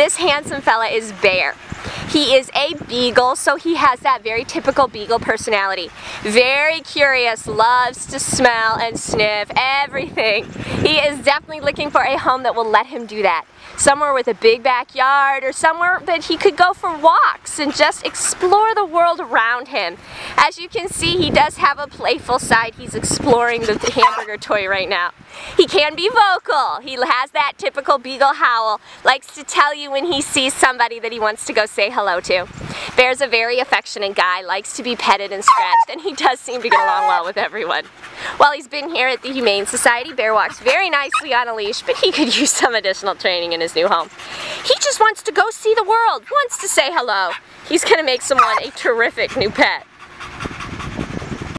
This handsome fella is Bear. He is a beagle, so he has that very typical beagle personality. Very curious, loves to smell and sniff everything. He is definitely looking for a home that will let him do that. Somewhere with a big backyard or somewhere that he could go for walks and just explore the world around him. As you can see, he does have a playful side. He's exploring the hamburger toy right now. He can be vocal. He has that typical beagle howl. Likes to tell you when he sees somebody that he wants to go say hello to. Bear's a very affectionate guy, likes to be petted and scratched, and he does seem to get along well with everyone. While he's been here at the Humane Society, Bear walks very nicely on a leash, but he could use some additional training in his new home. He just wants to go see the world, wants to say hello. He's going to make someone a terrific new pet.